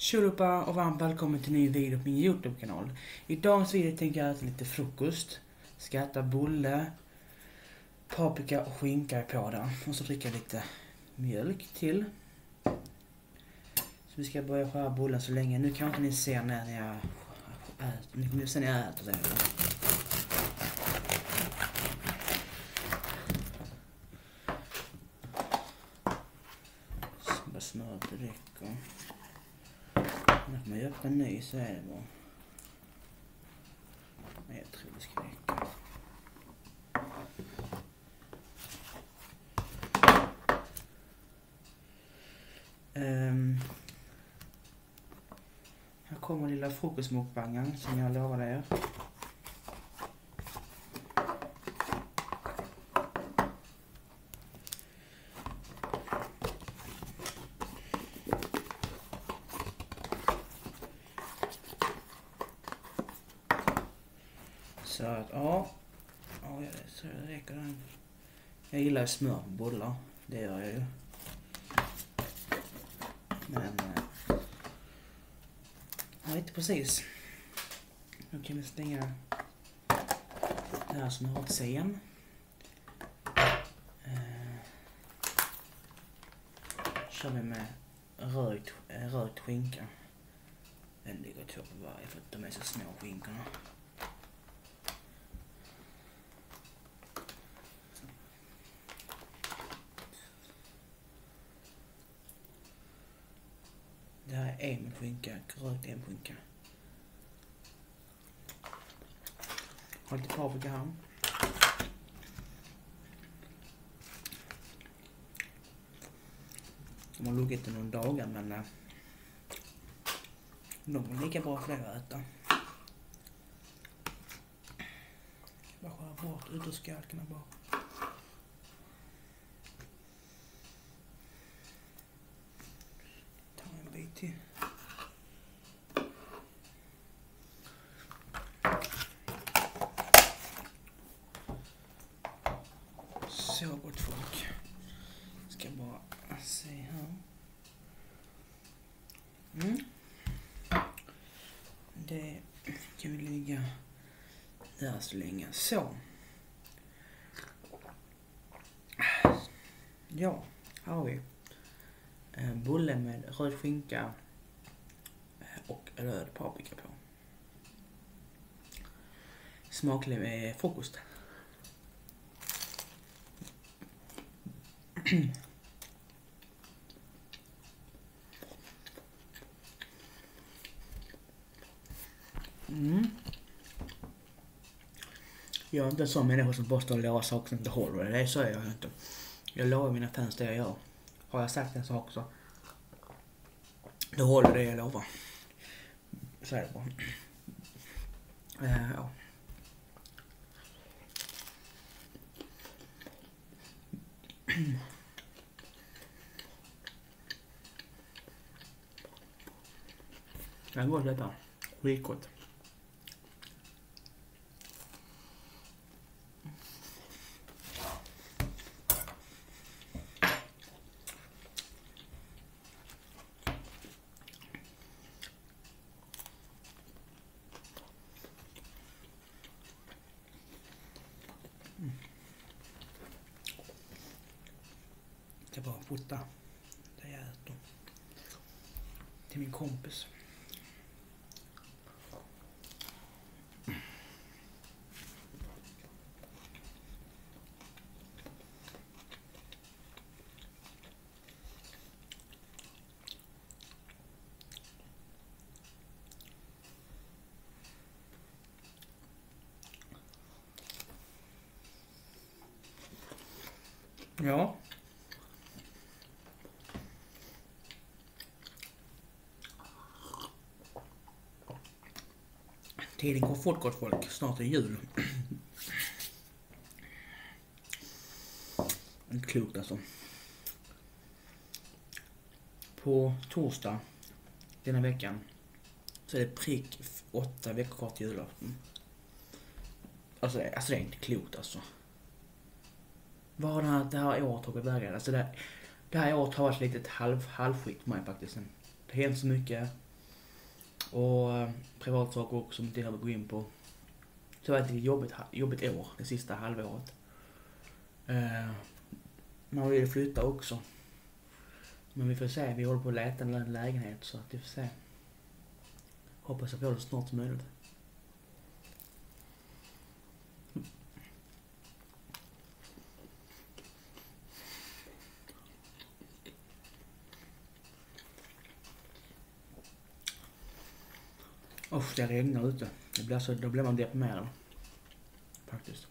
Tjolipa och varmt välkommen till en ny video på min Youtube-kanal. I dagens video tänker jag äta lite frukost. Ska äta bulle, paprika och skinka på där. Och så dricka lite mjölk till. Så vi ska börja skära bullen så länge. Nu kanske ni ser när jag äter. Ni kommer se när jag äter det. Så bara smöret räcker. När man öppnar en ny så är det bra. Men jag tror det ska räcka. Um, här kommer lilla frukostmukbangen som jag lovade er. Så att, ja. Ja, jag räcker den. Jag gillar smör på bullar. Det gör jag ju. Men... Eh, ja, inte precis. Nu kan vi stänga det här snöret sen. Eh, kör vi med rökt, eh, rökt skinka. Den ligger två på varje för att de är så små skinkorna. Det här är en skinka, rökt en skinka. Har lite paprika här. De har legat i några dagar men eh, de är lika bra för det att äta. Bara skära bort ytterskalkarna bara. Ta en bit till. Så gott folk. Ska bara se här. Mm. Det kan vi lägga där så länge. Så. Ja, här har vi en bulle med röd skinka eh, och röd paprika på. Smaklig med eh, frukost. Mm. Jag är inte en sån människa som påstår att lova saker som inte håller. Det så är jag inte. Jag lovar mina fans det jag gör. Har jag sagt en sak så då håller det jag lovar. Så är det bara. Eh, ja. Det är gott detta. Skitgott. Det är bara att fota det jag äter. Till min kompis. Ja. Tiden går fort gott folk. Snart är jul. Inte klokt alltså. På torsdag denna veckan så är det prick åtta veckor kvar till julafton. Alltså, det- alltså det är inte klokt alltså. Vad har det här, det här året tagit vägen? Alltså det, det här året har varit lite ett halv, halvskit för mig faktiskt. Det har hänt så mycket. Och eh, privatsaker också som inte jag behöver gå in på. Så det var ett jobbigt, jobbigt år, det sista halvåret. Eh, man vill flytta också. Men vi får se, vi håller på att leta en lägenhet så att vi får se. Hoppas jag får det snart som möjligt. Usch, det regnar ute. Det blir så, då blir man deprimerad. Faktiskt.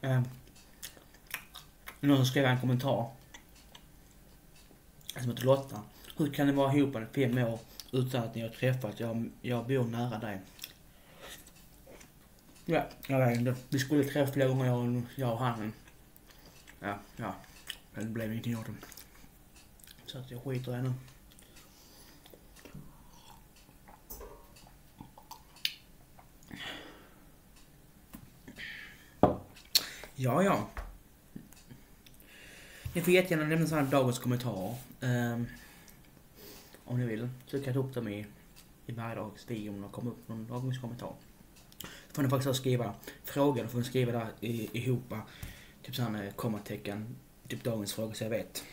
Eh, någon skrev en kommentar. Som heter Lotta. Hur kan ni vara ihop i fem år utan att ni har träffats? Jag, jag bor nära dig. Ja, jag vet inte. Vi skulle träffas flera gånger jag, jag och han. Ja, ja. Men det blev ingenting av det. Så att jag skiter i det nu. Ja, ja. Ni får jättegärna lämna sådana dagens kommentarer. Um, om ni vill. Så kan jag ta upp dem i, i vardagsvideon om det kommer upp någon dagens kommentar. Då får ni faktiskt skriva frågor. Då får ni skriva där i, ihop. Typ sådana med kommatecken. Typ dagens fråga så jag vet.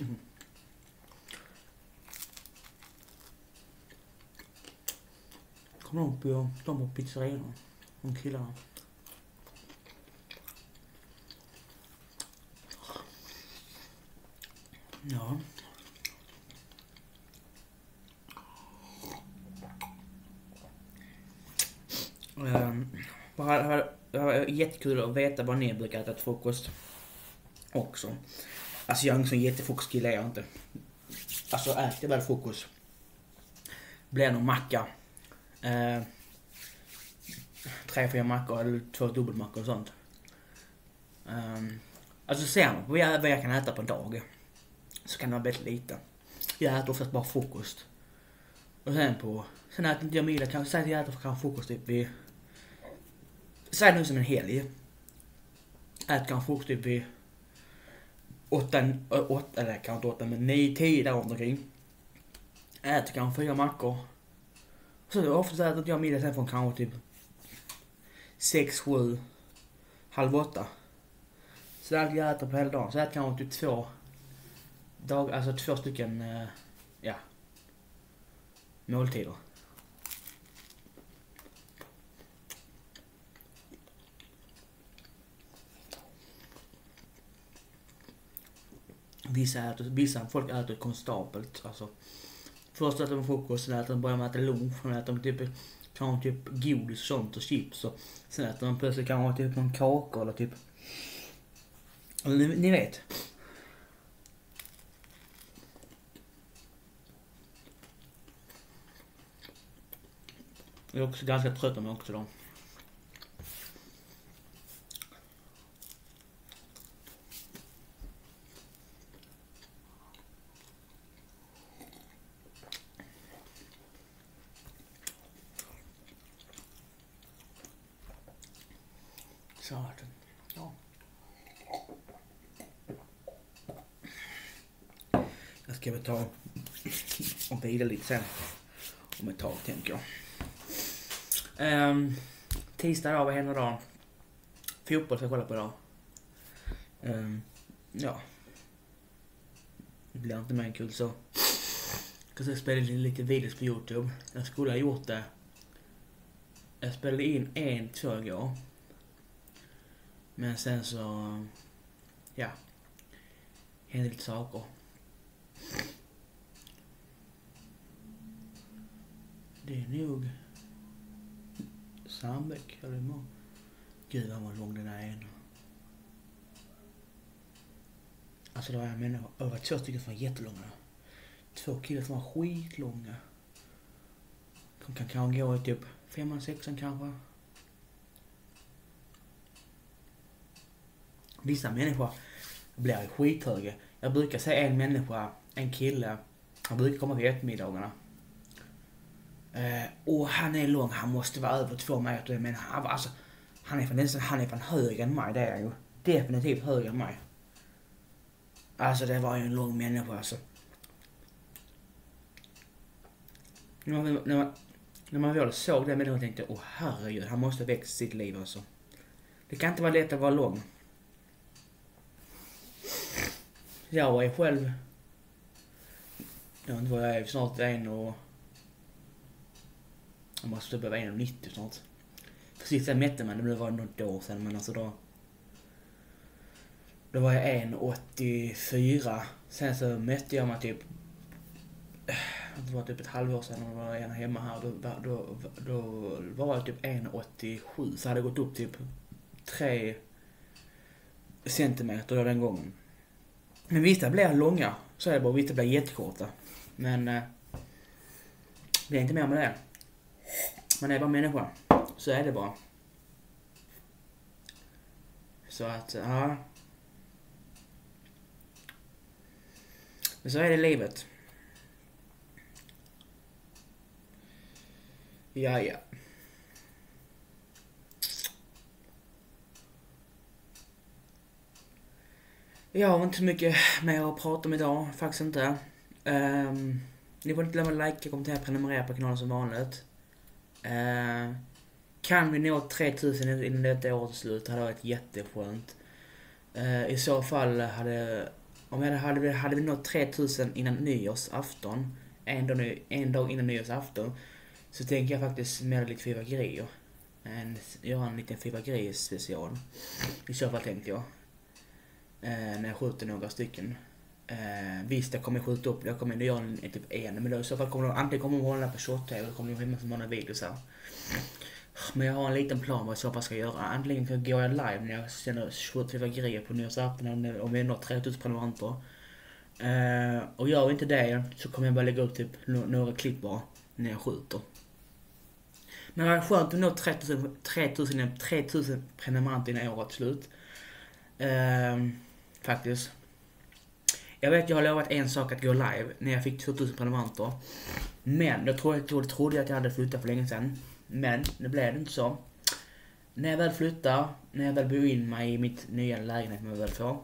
Mm. Kommer de på, de på pizzerian? De killarna. Ja. Um, det var jättekul att veta vad ni brukar äta till frukost också. Alltså jag är en sån jättefrukostkille är jag inte. Alltså äter jag väl frukost. Blir det någon macka. Eh, tre, fyra mackor eller två dubbelmackor och sånt. Um, alltså ser man på vad jag, vad jag kan äta på en dag. Så kan det vara väldigt lite. Jag äter oftast bara frukost. Och sen på... Sen äter inte jag middag. Kanske säg att jag äter kanske frukost typ vid... Säg nu som en helg. Äter kanske frukost typ vid åtta, åtta eller kanske inte åtta, men nio, tio där omkring. Äter kanske fyra mackor. Så det är ofta äter att jag middag sen från kanske typ sex, sju, halv åtta. Så där jag äter på hela dagen. Så jag äter kanske typ två dag, alltså två stycken, eh, ja, måltider. Vissa, äter, vissa folk äter konstapelt. Alltså, först äter de frukost, sen äter de, börjar de äta lunch, sen äter de typ, kan typ godis och sånt och chips. Och sen äter de plötsligt kanske typ någon kaka eller typ... Eller ni, ni vet. Jag är också ganska trött om jag också då. Så ja. Jag ska väl ta och vila lite sen. Om ett tag tänker jag. Um, tisdag då, vad händer då? Fotboll ska jag kolla på idag. Um, ja. Det blir inte mer kul så. Jag ska spela in lite videos på Youtube. Jag skulle ha gjort det. Jag spelade in en, två igår. Men sen så, ja. Hände lite saker. Det är nog... Sandbäck eller imorgon. Gud vad lång den där ena. Alltså det var, jag menar, det var två stycken som var jättelånga. Två killar som var skitlånga. De kan kanske gå i typ femman, sexan kanske. Vissa människor blir skithöga. Jag brukar se en människa, en kille, han brukar komma på eftermiddagarna. Eh, och han är lång, han måste vara över två meter. Men han, alltså, han är fan nästan, han är fan högre än mig, det är han ju. Definitivt högre än mig. Alltså det var ju en lång människa alltså. När man, när man, när man väl såg den människan tänkte åh herregud, han måste ha växt sitt liv alltså. Det kan inte vara lätt att vara lång. Jag är själv... Jag vet inte vad jag är, snart en och... Jag måste typ vara 1,90 snart. Precis jag mätte mig, det var något år sedan men alltså då... Då var jag 1,84. Sen så mätte jag mig typ... Det var typ ett halvår sedan jag var jag hemma här. Då, då, då var jag typ 1,87. Så hade jag gått upp typ 3 centimeter då den gången. Men vissa blir långa. Så är det bara. Vissa blir jättekorta. Men... Eh, det är inte mer med det. Man är bara människa. Så är det bara. Så att, ja. Men så är det livet. Ja, ja. Jag har inte så mycket mer att prata om idag, faktiskt inte. Um, ni får inte glömma att likea, kommentera, prenumerera på kanalen som vanligt. Uh, kan vi nå 3000 innan detta årets slut hade det varit jätteskönt. Uh, I så fall hade, om jag hade, hade vi nått 3000 innan nyårsafton, en dag, en dag innan nyårsafton, så tänker jag faktiskt smälla lite fyrverkerier. En, göra en liten fyrverkerispecial. I så fall tänkte jag. Eh, när jag skjuter några stycken. Eh, visst, jag kommer skjuta upp, jag kommer göra en, typ en, men då i så fall kommer de, antingen kommer de hålla på short eller kommer de filma massa många videos här. Men jag har en liten plan vad jag i så fall ska göra. Antingen går jag live när jag sänder fyrverkerier på nyårsafton om vi når 3000 prenumeranter. Eh, och gör vi inte det så kommer jag bara lägga upp typ några klipp bara när jag skjuter. Men det är skönt att nå 3000, 3000, 3000 prenumeranter innan året slut. Eh, faktiskt. Jag vet, jag har lovat en sak att gå live när jag fick 2000 prenumeranter. Men då trodde, jag, trodde jag att jag hade flyttat för länge sedan. Men det blev det inte så. När jag väl flyttar, när jag väl bor in mig i mitt nya lägenhet som jag väl får.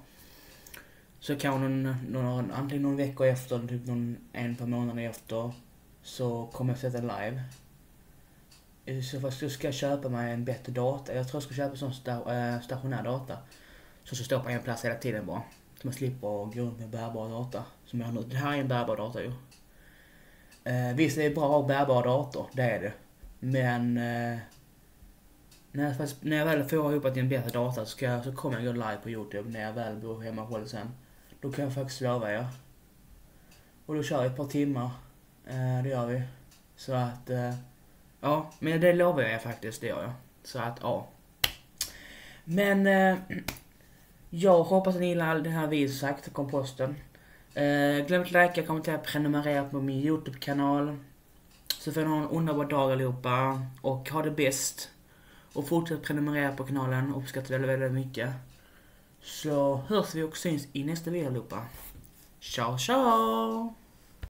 Så kanske någon, någon, antingen någon vecka efter, typ någon, en par månader efter. Så kommer jag sätta live. I så fall ska jag köpa mig en bättre data. Jag tror jag ska köpa en sån eh, stationär data. Så ska stå på en plats hela tiden bara. Så man slipper gå runt med bärbar data. Som jag har nu. Det här är en bärbar data ju. Eh, visst det är bra att ha bärbar dator, det är det. Men eh, när, jag, när jag väl får ihop en bättre data så, ska jag, så kommer jag gå live på Youtube när jag väl bor hemma själv sen. Då kan jag faktiskt lova er. Och då kör vi ett par timmar. Eh, det gör vi. Så att, eh, ja, men det lovar jag faktiskt, det gör jag. Så att, ja. Men, eh, jag hoppas att ni gillar den här videon sagt, komposten. Eh, glöm inte att likea, kommentera, prenumerera på min Youtube-kanal. Så får ni ha en underbar dag allihopa. Och ha det bäst. Och fortsätt prenumerera på kanalen, uppskattar det väldigt, väldigt mycket. Så hörs vi och syns i nästa video allihopa. Ciao, ciao!